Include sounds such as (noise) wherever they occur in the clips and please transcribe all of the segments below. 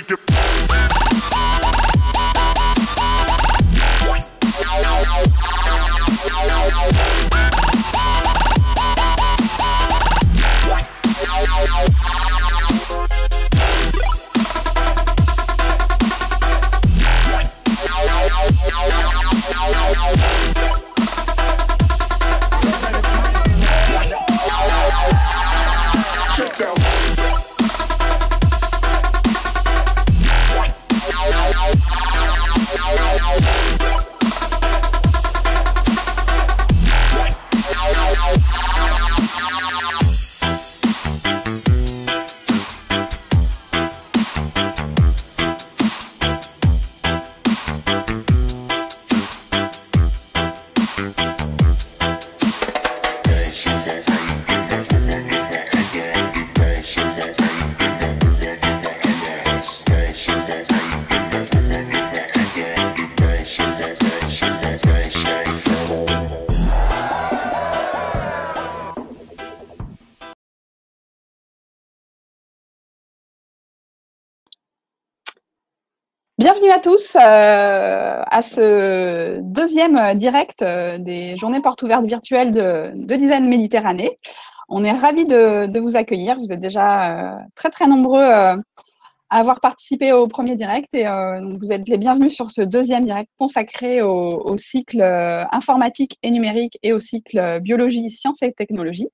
make it. Bienvenue à tous euh, à ce deuxième direct euh, des journées portes ouvertes virtuelles de, de Méditerranée. On est ravis de, vous accueillir. Vous êtes déjà euh, très très nombreux à avoir participé au premier direct et vous êtes les bienvenus sur ce deuxième direct consacré au, cycle informatique et numérique et au cycle biologie, sciences et technologies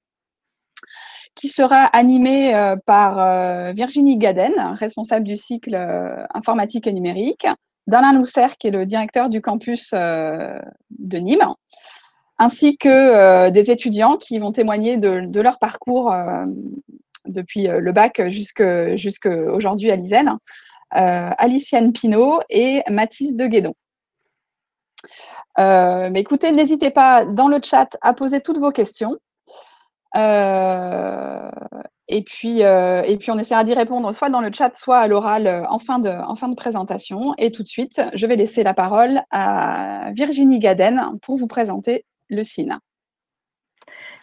qui sera animé euh, par euh, Virginie Gaden, responsable du cycle euh, informatique et numérique, d'Alain Lousser, qui est le directeur du campus de Nîmes, ainsi que des étudiants qui vont témoigner de, leur parcours depuis le bac jusque aujourd'hui à l'ISEN, Aliciane Pinault et Mathis de Guédon. Mais écoutez, n'hésitez pas dans le chat à poser toutes vos questions. Euh, et, puis, euh, et puis, on essaiera d'y répondre soit dans le chat, soit à l'oral euh, en, fin de, en fin de présentation. Et tout de suite, je vais laisser la parole à Virginie Gaden pour vous présenter le CIN.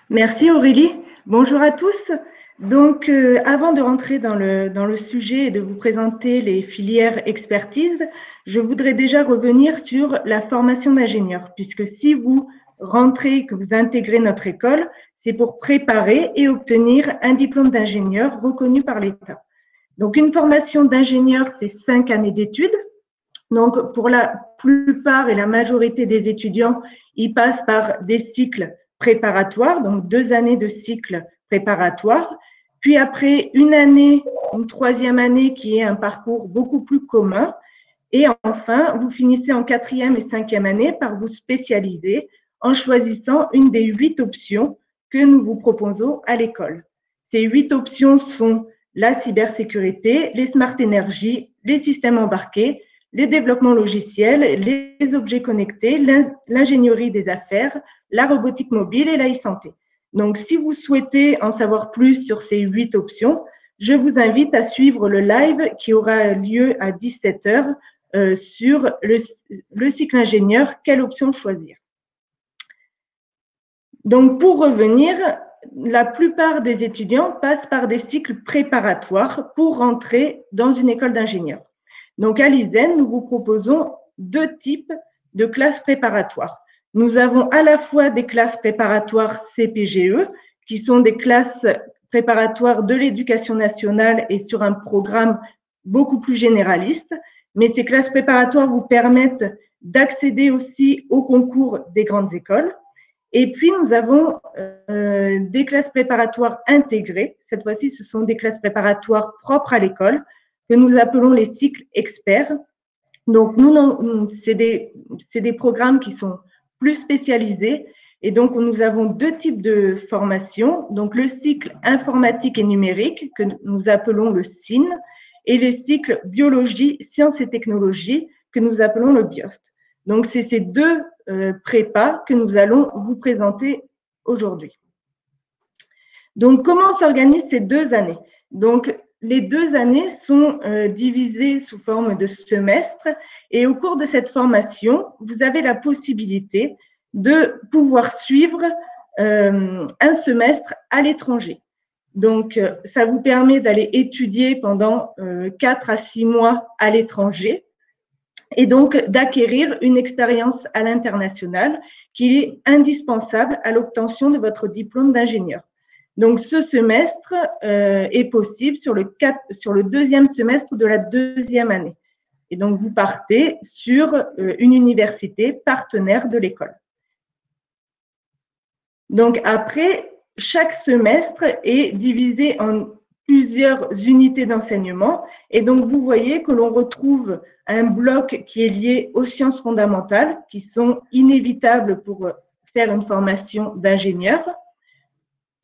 Merci Aurélie. Bonjour à tous. Donc, avant de rentrer dans le, dans le sujet et de vous présenter les filières expertise, je voudrais déjà revenir sur la formation d'ingénieur, puisque si vous rentrez, que vous intégrez notre école, c'est pour préparer et obtenir un diplôme d'ingénieur reconnu par l'État. Donc, une formation d'ingénieur, c'est cinq années d'études. Donc, pour la plupart et la majorité des étudiants, ils passent par des cycles préparatoires, donc deux années de cycle préparatoire, puis après une année, une troisième année qui est un parcours beaucoup plus commun, et enfin, vous finissez en quatrième et cinquième année par vous spécialiser en choisissant une des huit options que nous vous proposons à l'école. Ces huit options sont la cybersécurité, les smart énergies, les systèmes embarqués, les développements logiciels, les objets connectés, l'ingénierie des affaires, la robotique mobile et la e-santé. Donc, si vous souhaitez en savoir plus sur ces huit options, je vous invite à suivre le live qui aura lieu à 17h euh, sur le, le cycle ingénieur, quelle option choisir. Donc, pour revenir, la plupart des étudiants passent par des cycles préparatoires pour rentrer dans une école d'ingénieur. Donc, à l'ISEN, nous vous proposons deux types de classes préparatoires. Nous avons à la fois des classes préparatoires CPGE, qui sont des classes préparatoires de l'éducation nationale et sur un programme beaucoup plus généraliste. Mais ces classes préparatoires vous permettent d'accéder aussi au concours des grandes écoles. Et puis, nous avons euh, des classes préparatoires intégrées. Cette fois-ci, ce sont des classes préparatoires propres à l'école que nous appelons les cycles experts. Donc, nous, c'est des, des programmes qui sont plus spécialisés. Et donc, nous avons deux types de formations. Donc, le cycle informatique et numérique, que nous appelons le SIN, et les cycles biologie, sciences et technologies, que nous appelons le BIOST. Donc, c'est ces deux euh, prépas que nous allons vous présenter aujourd'hui. Donc, comment s'organisent ces deux années? Donc, les deux années sont euh, divisées sous forme de semestres et au cours de cette formation, vous avez la possibilité de pouvoir suivre euh, un semestre à l'étranger. Donc, ça vous permet d'aller étudier pendant quatre à six mois à l'étranger et donc d'acquérir une expérience à l'international qui est indispensable à l'obtention de votre diplôme d'ingénieur. Donc, ce semestre euh, est possible sur le, deuxième semestre de la deuxième année. Et donc, vous partez sur euh, une université partenaire de l'école. Donc, après, chaque semestre est divisé en plusieurs unités d'enseignement. Et donc, vous voyez que l'on retrouve un bloc qui est lié aux sciences fondamentales, qui sont inévitables pour faire une formation d'ingénieur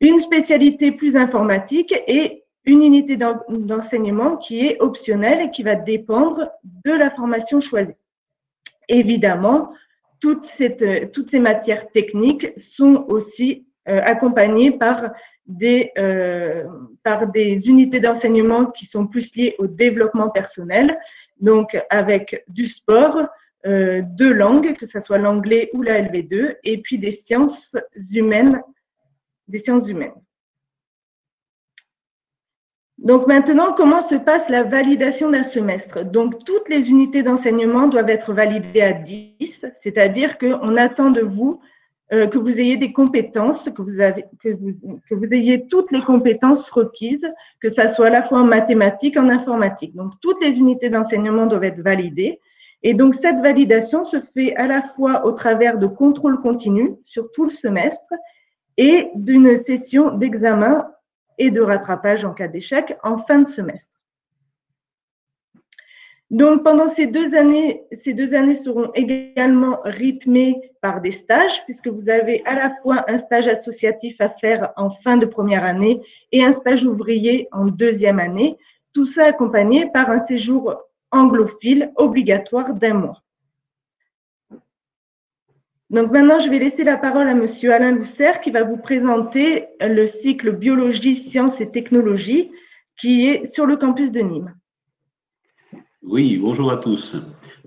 une spécialité plus informatique et une unité d'enseignement qui est optionnelle et qui va dépendre de la formation choisie. Évidemment, toutes, ces matières techniques sont aussi euh, accompagnées par euh, par des unités d'enseignement qui sont plus liées au développement personnel, donc avec du sport, euh, deux langues, que ce soit l'anglais ou la LV2, et puis des sciences humaines des sciences humaines. Donc maintenant, comment se passe la validation d'un semestre? Donc toutes les unités d'enseignement doivent être validées à 10, c'est-à-dire qu'on attend de vous euh, que vous ayez des compétences, que vous, avez, que, vous, que vous ayez toutes les compétences requises, que ça soit à la fois en mathématiques, en informatique. Donc toutes les unités d'enseignement doivent être validées. Et donc cette validation se fait à la fois au travers de contrôles continus sur tout le semestre et d'une session d'examen et de rattrapage en cas d'échec en fin de semestre. Donc, pendant ces deux années, ces deux années seront également rythmées par des stages, puisque vous avez à la fois un stage associatif à faire en fin de première année et un stage ouvrier en deuxième année, tout ça accompagné par un séjour anglophile obligatoire d'un mois. Donc maintenant, je vais laisser la parole à Monsieur Alain Lousser qui va vous présenter le cycle biologie, sciences et technologies qui est sur le campus de Nîmes. Oui, bonjour à tous.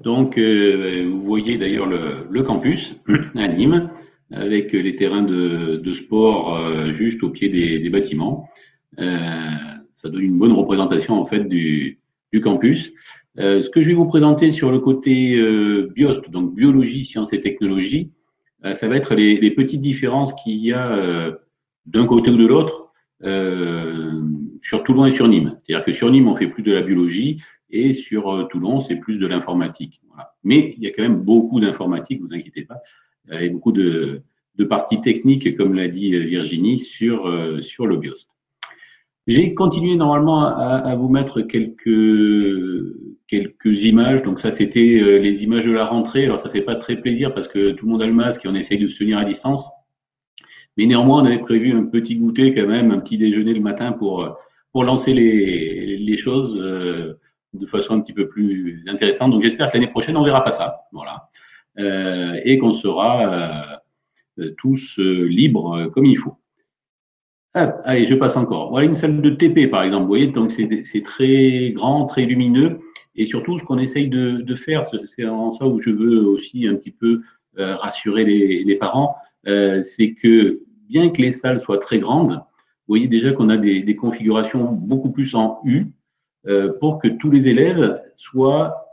Donc, euh, vous voyez d'ailleurs le, campus (clears throat) à Nîmes avec les terrains de, sport euh, juste au pied des, bâtiments. Euh, ça donne une bonne représentation en fait du, campus. Ce que je vais vous présenter sur le côté BIOST, donc biologie, sciences et technologies, ça va être les, petites différences qu'il y a d'un côté ou de l'autre sur Toulon et sur Nîmes. C'est-à-dire que sur Nîmes, on fait plus de la biologie et sur Toulon, c'est plus de l'informatique. Mais il y a quand même beaucoup d'informatique, vous inquiétez pas, et beaucoup de, parties techniques, comme l'a dit Virginie, sur, sur le BIOST. J'ai continué normalement à, vous mettre quelques images. Donc ça, c'était euh, les images de la rentrée. Alors ça fait pas très plaisir parce que tout le monde a le masque et on essaye de se tenir à distance. Mais néanmoins, on avait prévu un petit goûter quand même, un petit déjeuner le matin pour euh, lancer les, choses euh, de façon un petit peu plus intéressante. Donc j'espère que l'année prochaine, on verra pas ça. Voilà. Euh, et qu'on sera tous libres comme il faut. allez, je passe encore. Voilà une salle de TP, par exemple. Vous voyez, donc c'est très grand, très lumineux. Et surtout, ce qu'on essaye de, faire, c'est en ça où je veux aussi un petit peu euh, rassurer les, parents, euh, c'est que bien que les salles soient très grandes, vous voyez déjà qu'on a des, des, configurations beaucoup plus en U euh, pour que tous les élèves soient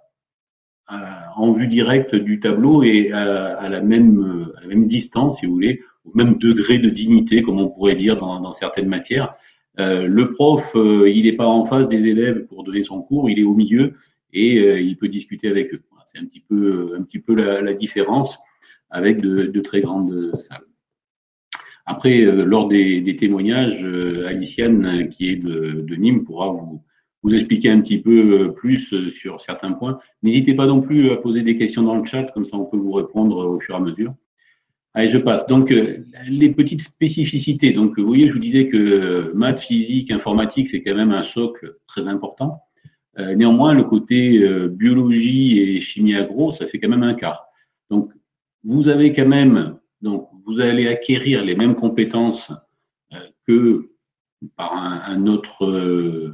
euh, en vue directe du tableau et à, la même, distance, si vous voulez, au même degré de dignité, comme on pourrait dire dans, certaines matières. Euh, le prof, euh, il n'est pas en face des élèves pour donner son cours, il est au milieu et euh, il peut discuter avec eux. C'est un petit peu, un petit peu la, différence avec de, très grandes salles. Après, euh, lors des, témoignages, euh, Aliciane, qui est de, Nîmes, pourra vous, vous expliquer un petit peu plus sur certains points. N'hésitez pas non plus à poser des questions dans le chat, comme ça on peut vous répondre au fur et à mesure. Allez, je passe. Donc, les petites spécificités. Donc, vous voyez, je vous disais que maths, physique, informatique, c'est quand même un socle très important. Euh, néanmoins, le côté euh, biologie et chimie agro, ça fait quand même un quart. Donc, vous avez quand même, donc, vous allez acquérir les mêmes compétences euh, que par un, autre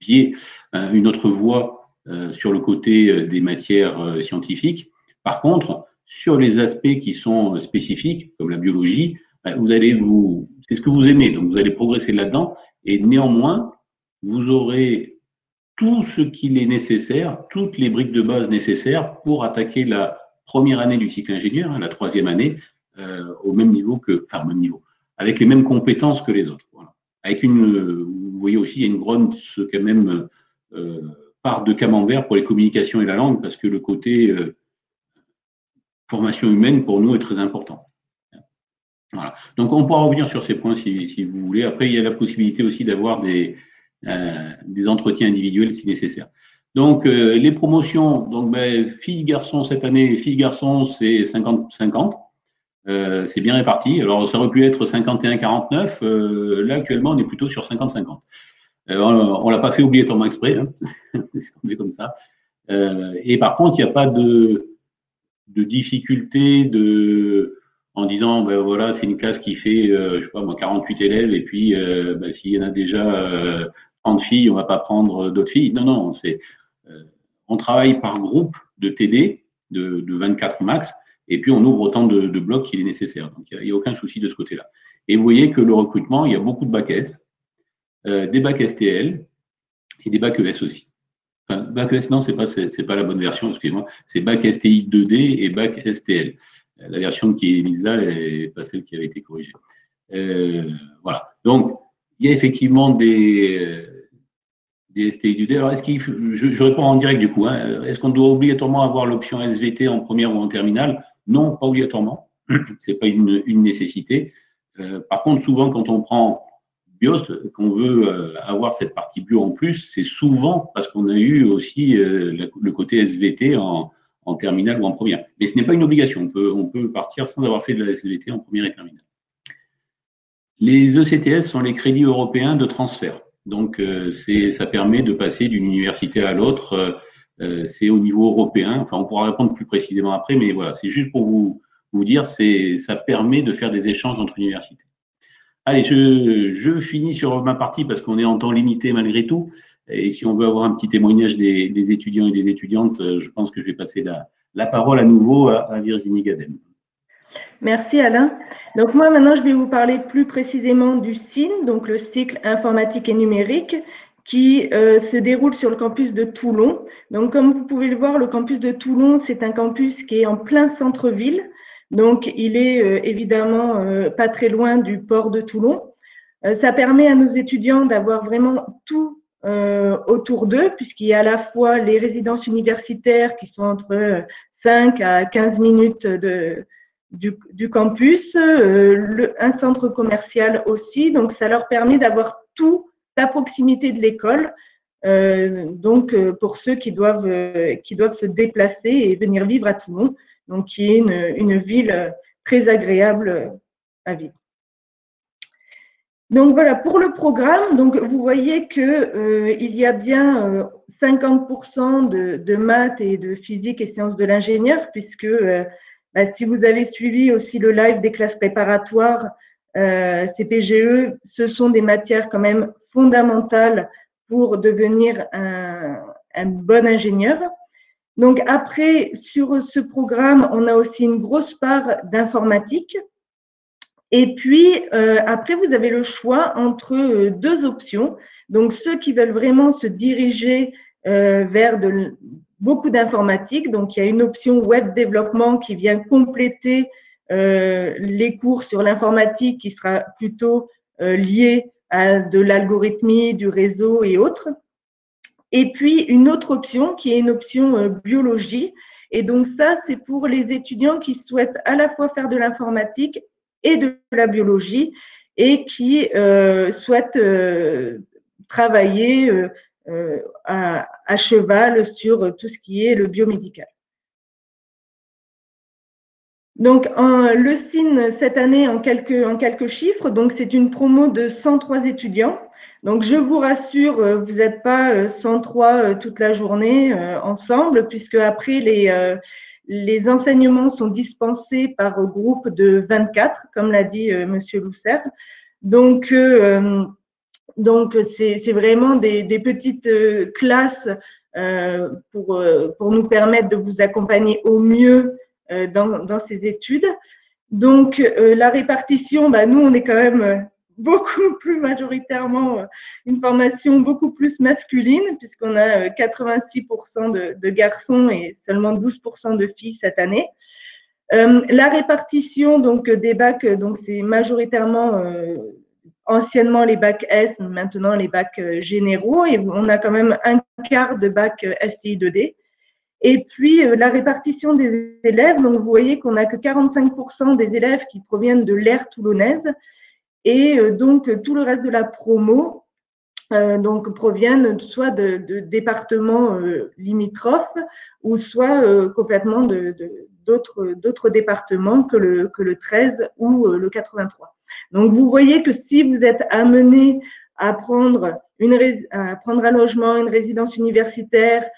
biais, une autre voie sur le côté des matières scientifiques. Par contre, sur les aspects qui sont spécifiques, comme la biologie, vous allez vous, c'est ce que vous aimez, donc vous allez progresser là-dedans, et néanmoins, vous aurez tout ce qu'il est nécessaire, toutes les briques de base nécessaires pour attaquer la première année du cycle ingénieur, hein, la troisième année, euh, au même niveau que, enfin, même niveau, avec les mêmes compétences que les autres. Avec une, vous voyez aussi, il y a une grande, quand même, euh, part de camembert pour les communications et la langue, parce que le côté euh, formation humaine, pour nous, est très important. Voilà. Donc, on pourra revenir sur ces points si, vous voulez. Après, il y a la possibilité aussi d'avoir des, euh, des entretiens individuels si nécessaire. Donc, les promotions, donc ben, filles, garçons cette année, filles, garçons, c'est 50-50. Euh, c'est bien réparti. Alors, ça aurait pu être 51-49. Euh, là, actuellement, on est plutôt sur 50-50. Euh, on ne l'a pas fait obligatoirement exprès. Hein. (laughs) c'est tombé comme ça. et par contre, il n'y a pas de, de difficulté de, en disant, ben voilà, c'est une classe qui fait, je sais pas moi, 48 élèves, et puis ben, s'il y en a déjà de filles, on va pas prendre d'autres filles. Non, non, on travaille par groupe de TD de, 24 max, et puis on ouvre autant de, blocs qu'il est nécessaire. Donc il n'y a, aucun souci de ce côté-là. Et vous voyez que le recrutement, il y a beaucoup de bacs S, euh, des bacs STL et des bacs ES aussi. Enfin, bac ES, non, c'est pas c'est, pas la bonne version, excusez-moi. C'est bac STI 2D et bac STL. La version qui est mise là n'est pas celle qui avait été corrigée. Euh, voilà. Donc, il y a effectivement des, des STI du D. Alors, est-ce qu'il, je, je, réponds en direct du coup. Hein. Est-ce qu'on doit obligatoirement avoir l'option SVT en première ou en terminale? Non, pas obligatoirement. (clears throat) C'est pas une, nécessité. Euh, par contre, souvent, quand on prend BIOS, qu'on veut euh, avoir cette partie bio en plus, c'est souvent parce qu'on a eu aussi euh, le côté SVT en, terminale ou en première. Mais ce n'est pas une obligation. On peut, on peut partir sans avoir fait de la SVT en première et terminale. Les ECTS sont les crédits européens de transfert. Donc, ça permet de passer d'une université à l'autre. Euh, euh, c'est au niveau européen. Enfin, on pourra répondre plus précisément après, mais voilà, c'est juste pour vous, vous dire, ça permet de faire des échanges entre universités. Allez, je, je finis sur ma partie parce qu'on est en temps limité malgré tout. Et si on veut avoir un petit témoignage des, étudiants et des étudiantes, je pense que je vais passer la, la parole à nouveau à, à Virginie Gadem. Merci Alain. Donc moi maintenant je vais vous parler plus précisément du CIN, donc le cycle informatique et numérique, qui euh, se déroule sur le campus de Toulon. Donc comme vous pouvez le voir, le campus de Toulon, c'est un campus qui est en plein centre-ville. Donc il est euh, évidemment euh, pas très loin du port de Toulon. ça permet à nos étudiants d'avoir vraiment tout autour d'eux, puisqu'il y a à la fois les résidences universitaires qui sont entre 5 à 15 minutes de, du, campus, un centre commercial aussi. Donc, ça leur permet d'avoir tout à proximité de l'école. Euh, donc, euh, pour ceux qui doivent, qui doivent se déplacer et venir vivre à Toulon, donc qui est une, ville très agréable à vivre. Donc voilà, pour le programme, donc vous voyez que il y a bien 50% de, de, maths et de physique et sciences de l'ingénieur, puisque bah, si vous avez suivi aussi le live des classes préparatoires euh, CPGE, ce sont des matières quand même fondamentales pour devenir un, bon ingénieur. Donc après, sur ce programme, on a aussi une grosse part d'informatique. Et puis, euh, après, vous avez le choix entre euh, deux options. Donc, ceux qui veulent vraiment se diriger vers de, beaucoup d'informatique. Donc, il y a une option web développement qui vient compléter euh, les cours sur l'informatique qui sera plutôt euh, liée à de l'algorithmie, du réseau et autres. Et puis, une autre option qui est une option euh, biologie. Et donc, ça, c'est pour les étudiants qui souhaitent à la fois faire de l'informatique et de la biologie et qui euh, souhaitent euh, travailler euh, à, cheval sur tout ce qui est le biomédical. Donc, le SIN cette année en quelques, en quelques chiffres, donc c'est une promo de 103 étudiants. Donc, je vous rassure, euh, vous n'êtes pas 103 euh, toute la journée ensemble, puisque après, les, les enseignements sont dispensés par groupe de 24, comme l'a dit Monsieur Lousser. Donc, donc, c'est vraiment des, des petites classes pour, pour nous permettre de vous accompagner au mieux dans, dans ces études. Donc, la répartition, bah, nous, on est quand même (laughs) beaucoup plus majoritairement une formation beaucoup plus masculine, puisqu'on a 86% de, garçons et seulement 12% de filles cette année. Euh, la répartition donc des bacs, donc c'est majoritairement euh, anciennement les bacs S, maintenant les bacs euh, généraux, et on a quand même un quart de bac STI 2D. Et puis la répartition des élèves, donc vous voyez qu'on n'a que 45% des élèves qui proviennent de l'aire toulonnaise, et donc tout le reste de la promo donc proviennent soit de, départements limitrophes ou soit complètement d'autres départements que le, que le 13 ou euh, le 83. Donc, vous voyez que si vous êtes amené à prendre, à prendre un logement, une résidence universitaire,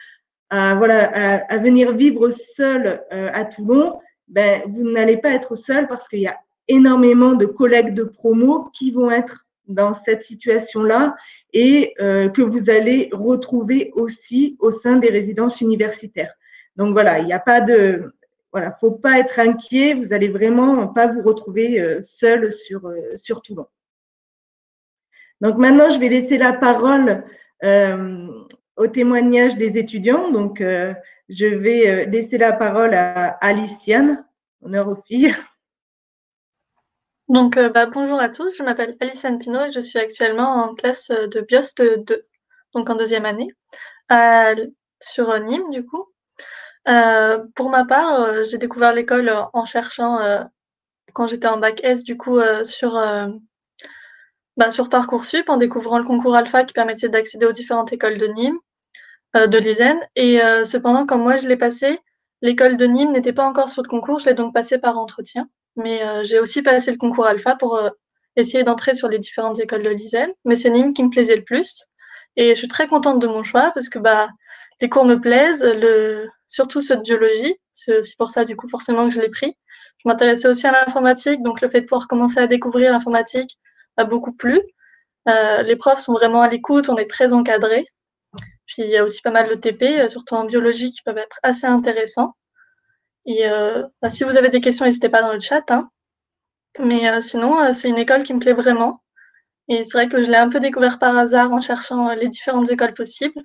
à, voilà, à, venir vivre seul euh, à Toulon, ben, vous n'allez pas être seul parce qu'il y a énormément de collègues de promo qui vont être dans cette situation-là et euh, que vous allez retrouver aussi au sein des résidences universitaires. Donc voilà, il n'y a pas de, voilà, faut pas être inquiet. Vous allez vraiment pas vous retrouver euh, seul sur, euh, sur Toulon. Donc maintenant, je vais laisser la parole euh, au témoignage des étudiants. Donc, je vais laisser la parole à Aliciane. Honneur aux filles. Donc, bah, bonjour à tous. Je m'appelle Aliciane Pinault et je suis actuellement en classe de BIOS 2, donc en deuxième année, sur Nîmes, du coup. Euh, pour ma part, euh, j'ai découvert l'école, euh, en cherchant, quand j'étais en bac S du coup, sur, bah, sur Parcoursup, en découvrant le concours Alpha qui permettait d'accéder aux différentes écoles de Nîmes, de l'ISEN et cependant quand moi je l'ai passé, l'école de Nîmes n'était pas encore sur le concours, je l'ai donc passé par entretien. Mais, j'ai aussi passé le concours Alpha pour, essayer d'entrer sur les différentes écoles de l'ISEN. Mais c'est Nîmes qui me plaisait le plus et je suis très contente de mon choix parce que, bah, les cours me plaisent, le surtout ceux de biologie. C'est aussi pour ça, du coup, forcément que je l'ai pris. Je m'intéressais aussi à l'informatique, donc le fait de pouvoir commencer à découvrir l'informatique m'a beaucoup plu. Euh, les profs sont vraiment à l'écoute, on est très encadré. Puis il y a aussi pas mal de TP, euh, surtout en biologie, qui peuvent être assez intéressants. Et euh, bah, si vous avez des questions, n'hésitez pas dans le chat. Hein. Mais euh, sinon, c'est une école qui me plaît vraiment. Et c'est vrai que je l'ai un peu découvert par hasard en cherchant les différentes écoles possibles.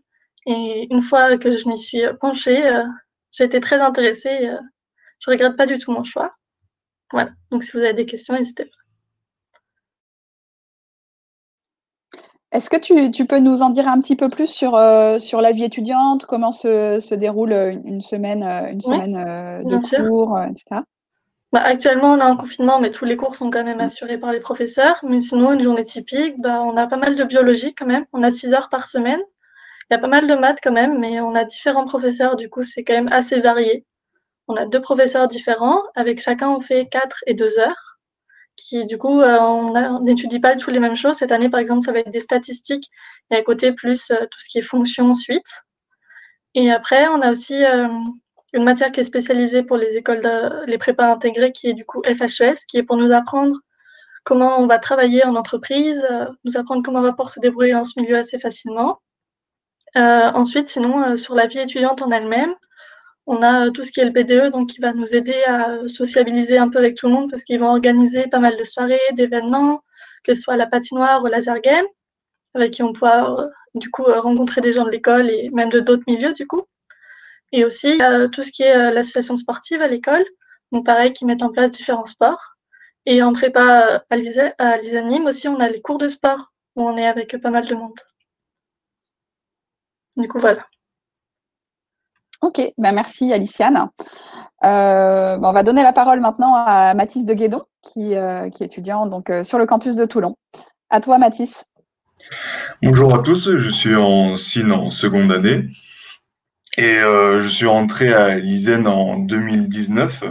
Et une fois que je m'y suis penchée, j'ai été très intéressée. Euh, je regrette pas du tout mon choix. Voilà. Donc, si vous avez des questions, n'hésitez pas. Est-ce que tu, tu, peux nous en dire un petit peu plus sur, euh, sur la vie étudiante, comment se, se déroule une semaine, une semaine de cours, etc. Bah, actuellement, on a un confinement, mais tous les cours sont quand même assurés par les professeurs. Mais sinon, une journée typique, bah, on a pas mal de biologie quand même. On a 6 heures par semaine. Il y a pas mal de maths quand même, mais on a différents professeurs, du coup, c'est quand même assez varié. On a deux professeurs différents, avec chacun on fait quatre et deux heures, qui du coup, euh, on n'étudie pas tous les mêmes choses. Cette année, par exemple, ça va être des statistiques, et à côté, plus euh, tout ce qui est fonction suite. Et après, on a aussi euh, une matière qui est spécialisée pour les écoles, de, les prépas intégrés, qui est du coup FHES, qui est pour nous apprendre comment on va travailler en entreprise, nous apprendre comment on va pouvoir se débrouiller dans ce milieu assez facilement. Ensuite, sinon, sur la vie étudiante en elle-même, on a euh, tout ce qui est le PDE, donc qui va nous aider à sociabiliser un peu avec tout le monde parce qu'ils vont organiser pas mal de soirées, d'événements, que ce soit la patinoire ou laser game, avec qui on pourra du coup rencontrer des gens de l'école et même de d'autres milieux du coup. Et aussi tout ce qui est l'association sportive à l'école, donc pareil, qui mettent en place différents sports. Et en prépa à l'ISANIM aussi, on a les cours de sport où on est avec pas mal de monde. Du coup, voilà. Ok, ben merci Aliciane. Euh, on va donner la parole maintenant à Mathis de Guédon, qui, euh, est étudiant donc, euh, sur le campus de Toulon. À toi, Mathis. Bonjour à tous, je suis en SIN en seconde année et je suis rentré à l'ISEN en 2019.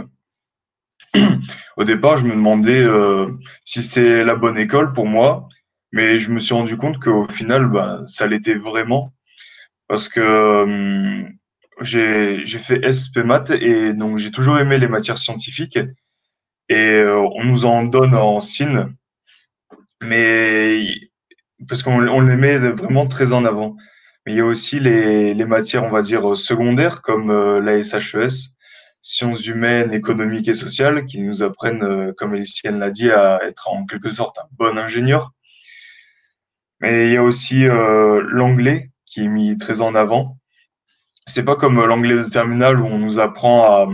Au départ, je me demandais si c'était la bonne école pour moi, mais je me suis rendu compte qu'au final, bah, ça l'était vraiment parce que euh, j'ai fait SP Math et donc j'ai toujours aimé les matières scientifiques et euh, on nous en donne en SIN. Mais parce qu'on les met vraiment très en avant. Mais il y a aussi les, les matières, on va dire, secondaires, comme la SHES, sciences humaines, économiques et sociales, qui nous apprennent, comme Elicienne l'a dit, à être en quelque sorte un bon ingénieur. Mais il y a aussi l'anglais qui est mis très en avant c'est pas comme euh, l'anglais de terminal où on nous apprend à,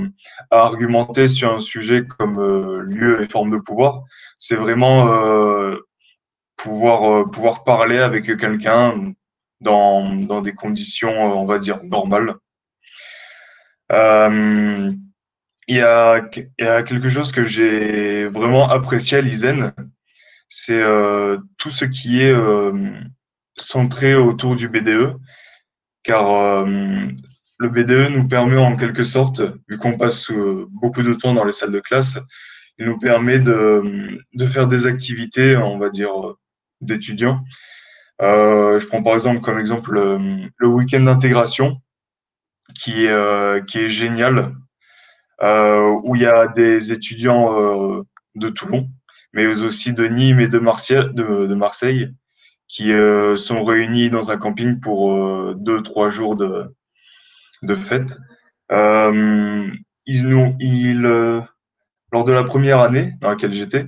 argumenter sur un sujet comme euh, lieu et forme de pouvoir. C'est vraiment euh, pouvoir pouvoir parler avec quelqu'un dans, dans des conditions, on va dire, normales. Il y, a, y a quelque chose que j'ai vraiment apprécié à l'ISEN, c'est tout ce qui est centré autour du BDE car euh, le BDE nous permet en quelque sorte, vu qu'on passe euh, beaucoup de temps dans les salles de classe, il nous permet de, faire des activités, on va dire, d'étudiants. Euh, je prends par exemple comme exemple le, week-end d'intégration, qui, est, génial, où il y a des étudiants de Toulon, mais aussi de Nîmes et de Marseille qui euh, sont réunis dans un camping pour euh, deux, trois jours de, de fête. Euh, ils nous, ils, lors de la première année dans laquelle j'étais,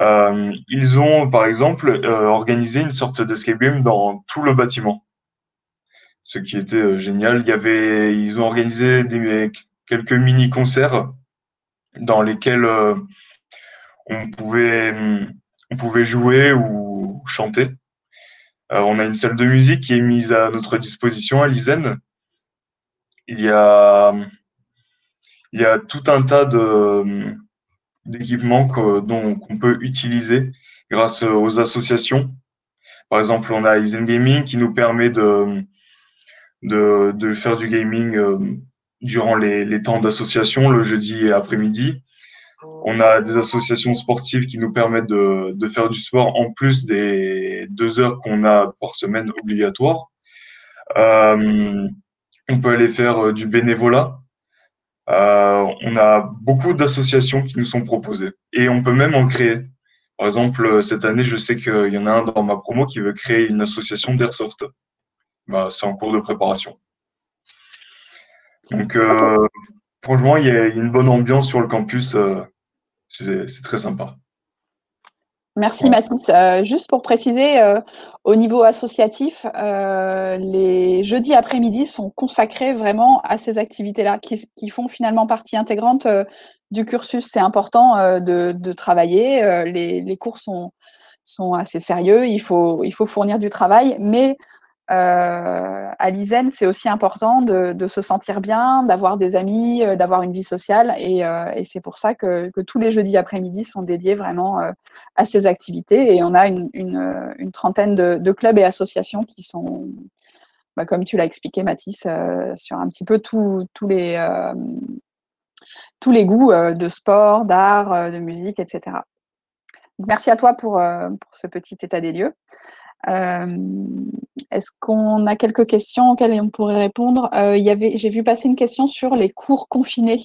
ils ont, par exemple, organisé une sorte d'escape game dans tout le bâtiment. Ce qui était génial. Il y avait, ils ont organisé des, quelques mini-concerts dans lesquels on pouvait, on pouvait jouer ou chanter. Euh, on a une salle de musique qui est mise à notre disposition à l'ISEN. Il y a, tout un tas d'équipements qu'on peut utiliser grâce aux associations. Par exemple, on a Isen Gaming qui nous permet de, faire du gaming euh, durant les, temps d'association le jeudi après-midi. On a des associations sportives qui nous permettent de faire du sport en plus des deux heures qu'on a par semaine obligatoires. Euh, on peut aller faire euh, du bénévolat. Euh, on a beaucoup d'associations qui nous sont proposées et on peut même en créer. Par exemple, cette année, je sais qu'il y en a un dans ma promo qui veut créer une association d'airsoft. Bah, c'est en cours de préparation. Donc, euh, franchement, il y a une bonne ambiance sur le campus. Euh, c'est très sympa. Merci Mathis. Euh, juste pour préciser, euh, au niveau associatif, les jeudis après-midi sont consacrés vraiment à ces activités-là qui, font finalement partie intégrante du cursus. C'est important de, travailler. Les, cours sont, sont assez sérieux. Il faut, il faut fournir du travail, mais euh, à l'ISEN, c'est aussi important de, se sentir bien, d'avoir des amis, euh, d'avoir une vie sociale. Euh, et, c'est pour ça que, tous les jeudis après-midi sont dédiés vraiment à ces activités. Et on a une, trentaine de, clubs et associations qui sont, bah, comme tu l'as expliqué, Mathis, sur un petit peu tous les, tous les goûts de sport, d'art, de musique, etc. merci à toi pour ce petit état des lieux. Euh, est-ce qu'on a quelques questions auxquelles on pourrait répondre? Euh, J'ai vu passer une question sur les cours confinés.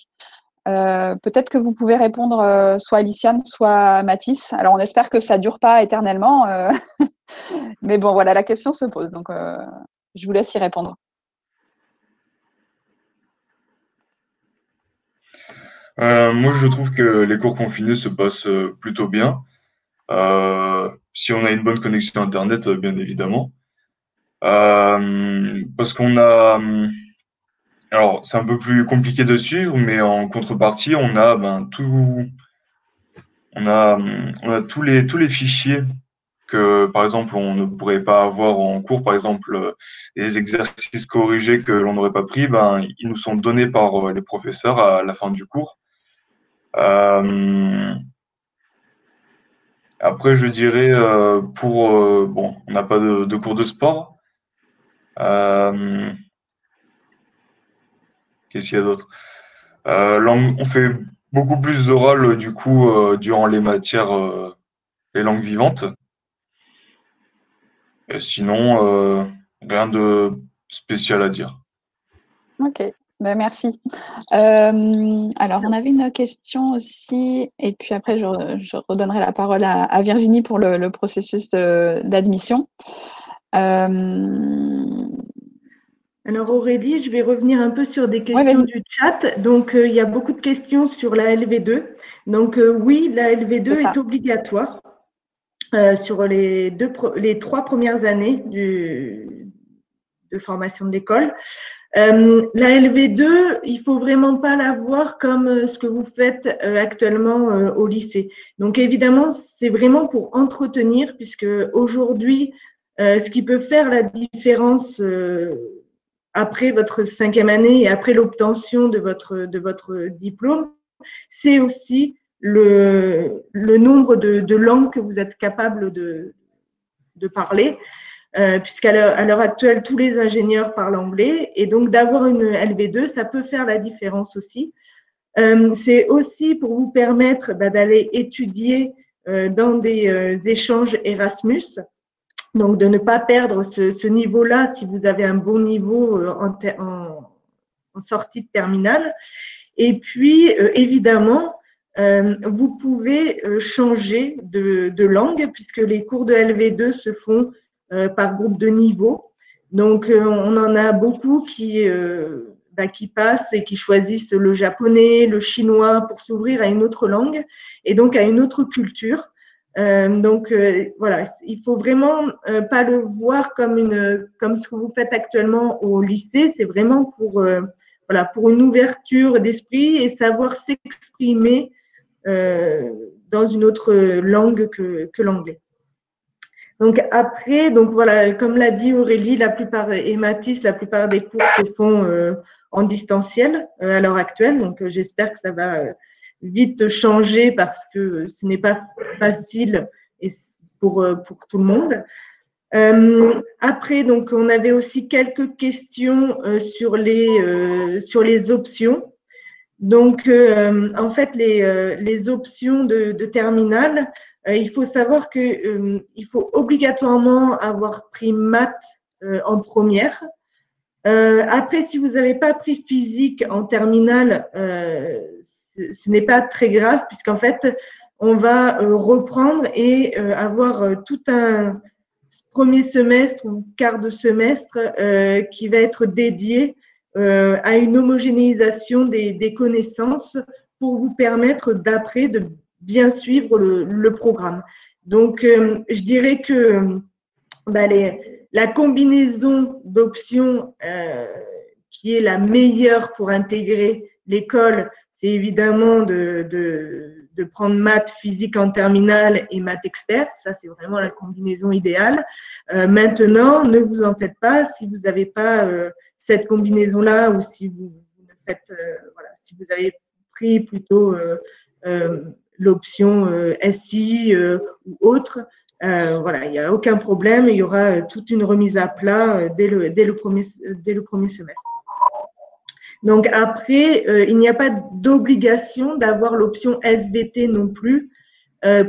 Euh, peut-être que vous pouvez répondre soit Aliciane, soit Mathis. Alors, on espère que ça ne dure pas éternellement. (laughs) Mais bon, voilà, la question se pose. Donc, je vous laisse y répondre. moi, je trouve que les cours confinés se passent plutôt bien. Euh, si on a une bonne connexion Internet, euh, bien évidemment. Euh, parce qu'on a... Alors, c'est un peu plus compliqué de suivre, mais en contrepartie, on a ben, tout... On a, tous, les, tous les fichiers que, par exemple, on ne pourrait pas avoir en cours, par exemple, les exercices corrigés que l'on n'aurait pas pris, ben, ils nous sont donnés par les professeurs à la fin du cours. Euh, après, je dirais euh, pour euh, bon, on n'a pas de, cours de sport. Euh, qu'est-ce qu'il y a d'autre? On fait beaucoup plus d'oral du coup durant les matières, les langues vivantes. Et sinon, rien de spécial à dire. Ok, Ben, merci. Euh, alors, on avait une question aussi, et puis après, je, redonnerai la parole à, Virginie pour le, processus d'admission. Euh, alors Aurélie, je vais revenir un peu sur des questions du chat. Donc, euh, il y a beaucoup de questions sur la LV2. Donc, oui, la LV2 est, obligatoire sur les, deux, les trois premières années du, de formation d'école. Euh, la LV2, il faut vraiment pas la voir comme euh, ce que vous faites euh, actuellement au lycée. Donc évidemment, c'est vraiment pour entretenir, puisque aujourd'hui, ce qui peut faire la différence après votre cinquième année et après l'obtention de votre, diplôme, c'est aussi le, nombre de, langues que vous êtes capable de parler. Euh, puisqu'à l'heure actuelle, tous les ingénieurs parlent anglais. Et donc, d'avoir une LV2, ça peut faire la différence aussi. Euh, c'est aussi pour vous permettre bah, d'aller étudier euh, dans des échanges Erasmus. Donc, de ne pas perdre ce, niveau-là si vous avez un bon niveau en, sortie de terminale. Et puis, évidemment, vous pouvez changer de, langue puisque les cours de LV2 se font par groupe de niveau. Donc, euh, on en a beaucoup qui, euh, bah, qui passent et qui choisissent le japonais, le chinois pour s'ouvrir à une autre langue et donc à une autre culture. donc voilà, il faut vraiment pas le voir comme une comme ce que vous faites actuellement au lycée. C'est vraiment pour voilà pour une ouverture d'esprit et savoir s'exprimer dans une autre langue que l'anglais. Donc après, donc voilà, comme l'a dit Aurélie, la plupart et Mathis, la plupart des cours se font euh, en distanciel euh, à l'heure actuelle. Donc euh, j'espère que ça va vite changer parce que ce n'est pas facile pour, pour tout le monde. après, donc on avait aussi quelques questions sur les sur les options. Donc en fait les, les options de, de terminale il faut savoir qu'il euh, faut obligatoirement avoir pris maths euh, en première. après, si vous n'avez pas pris physique en terminale, ce, n'est pas très grave puisqu'en fait, on va reprendre et avoir tout un premier semestre ou quart de semestre qui va être dédié à une homogénéisation des, connaissances pour vous permettre d'après de bien suivre le, programme. Donc, euh, je dirais que bah, la combinaison d'options euh, qui est la meilleure pour intégrer l'école, c'est évidemment de, prendre maths physique en terminale et maths expert. Ça, c'est vraiment la combinaison idéale. Euh, maintenant, ne vous en faites pas si vous n'avez pas cette combinaison-là ou si vous, faites, voilà, si vous avez pris plutôt l'option euh, SI euh, ou autre. Euh, voilà, il n'y a aucun problème. Il y aura toute une remise à plat dès le, dès le, premier, dès le premier semestre. Donc après, il n'y a pas d'obligation d'avoir l'option SVT non plus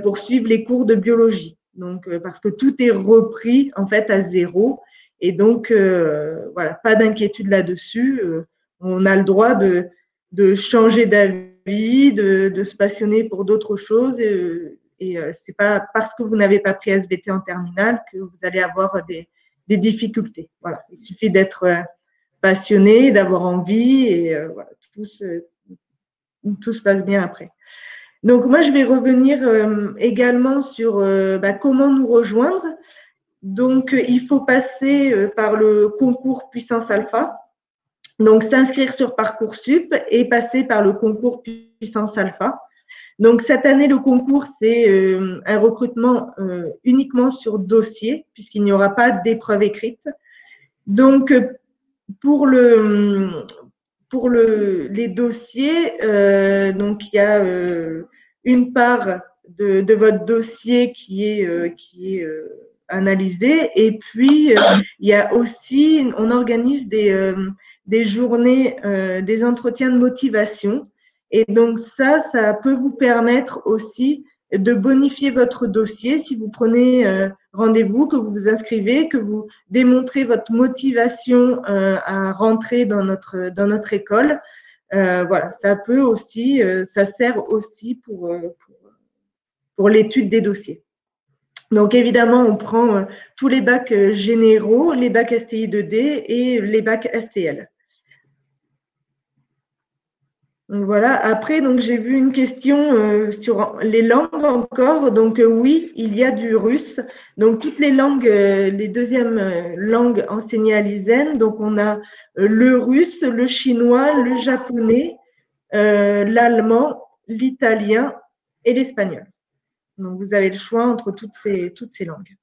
pour suivre les cours de biologie. Donc parce que tout est repris en fait à zéro et donc voilà, pas d'inquiétude là-dessus. on a le droit de, de changer d'avis de, se passionner pour d'autres choses. Et, et euh, c'est pas parce que vous n'avez pas pris SVT en terminale que vous allez avoir des, des difficultés. Voilà, il suffit d'être euh, passionné, d'avoir envie et euh, voilà, tout se, tout se passe bien après. Donc moi, je vais revenir également sur bah, comment nous rejoindre. Donc, il faut passer par le concours Puissance Alpha. Donc, s'inscrire sur Parcoursup et passer par le concours Puissance Alpha. Donc, cette année, le concours, c'est euh, un recrutement euh, uniquement sur dossier, puisqu'il n'y aura pas d'épreuve écrite. Donc, pour le, pour le, les dossiers, euh, donc il y a une part de, de, votre dossier qui est, qui est analysé, et puis il y a aussi, on organise des des journées, euh, des entretiens de motivation. Et donc ça, ça peut vous permettre aussi de bonifier votre dossier si vous prenez euh, rendez-vous, que vous vous inscrivez, que vous démontrez votre motivation à rentrer dans notre, dans notre école. voilà, ça peut aussi, ça sert aussi pour, pour, pour l'étude des dossiers. Donc évidemment, on prend tous les bacs généraux, les bacs STI 2D et les bacs STL voilà. Après, donc j'ai vu une question euh, sur les langues encore. Donc euh, oui, il y a du russe. Donc toutes les langues, euh, les deuxièmes langues enseignées à l'ISEN. Donc on a le russe, le chinois, le japonais, l'allemand, l'italien et l'espagnol. Donc vous avez le choix entre toutes ces, toutes ces langues.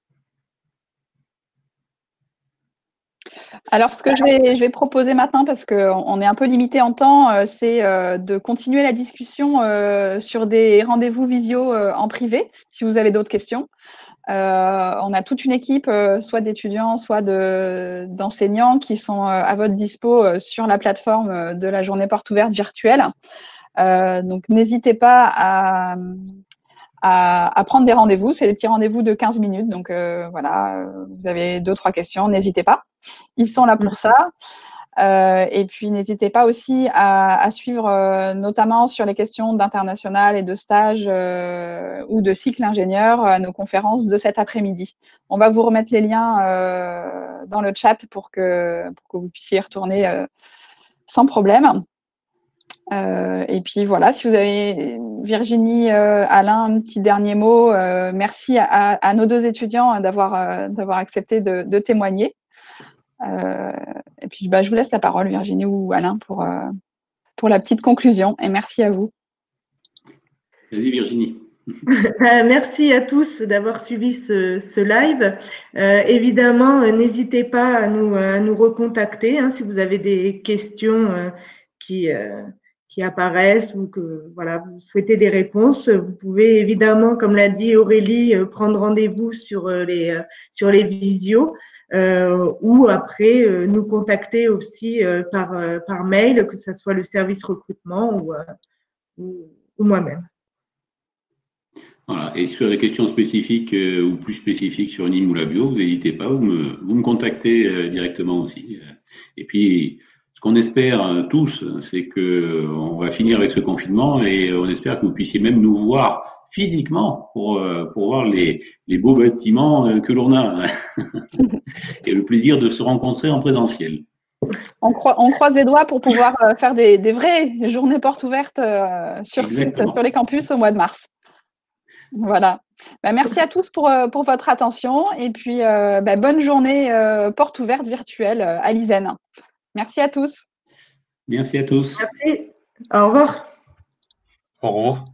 Alors, ce que je vais, proposer maintenant, parce qu'on est un peu limité en temps, euh, c'est euh, de continuer la discussion euh, sur des rendez-vous visio en privé, si vous avez d'autres questions. on a toute une équipe, soit d'étudiants, soit d'enseignants, qui sont à votre dispo sur la plateforme de la journée porte ouverte virtuelle. donc, n'hésitez pas à, à, prendre des rendez-vous. C'est des petits rendez-vous de 15 minutes. Donc euh, voilà, euh, vous avez deux, trois questions, n'hésitez pas. Ils sont là pour ça. Euh, et puis n'hésitez pas aussi à, suivre notamment sur les questions d'international et de stage ou de cycle ingénieur nos conférences de cet après-midi. On va vous remettre les liens dans le chat pour que, pour que vous puissiez y retourner sans problème. Euh, et puis voilà, si vous avez Virginie, euh, Alain, un petit dernier mot. Euh, merci à, nos deux étudiants d'avoir d'avoir accepté de, témoigner. et puis bah, je vous laisse la parole, Virginie ou Alain, pour, pour la petite conclusion. Et merci à vous. Vas-y, Virginie. (laughs) Merci à tous d'avoir suivi ce, live. évidemment, n'hésitez pas à nous, à nous recontacter hein, si vous avez des questions qui, qui apparaissent ou que voilà, vous souhaitez des réponses, vous pouvez évidemment, comme l'a dit Aurélie, euh, prendre rendez-vous sur euh, les euh, sur les visios ou après nous contacter aussi par par mail, que ce soit le service recrutement ou, ou, moi-même. Voilà. Et sur les questions spécifiques ou plus spécifiques sur Nîmes ou la bio, vous n'hésitez pas, vous me, vous me contactez directement aussi. Et puis, ce qu'on espère euh, tous, c'est que on va finir avec ce confinement et on espère que vous puissiez même nous voir physiquement pour, euh, pour voir les, les beaux bâtiments euh, que l'on a (laughs) et le plaisir de se rencontrer en présentiel. On, on croise les doigts pour pouvoir faire des, des, vraies journées portes ouvertes sur site, sur les campus au mois de mars. Voilà. Bah, merci à tous pour, pour, votre attention et puis bah, bonne journée porte ouverte virtuelle à l'ISEN. Merci à tous. Merci à tous. Merci. Au revoir. Au revoir.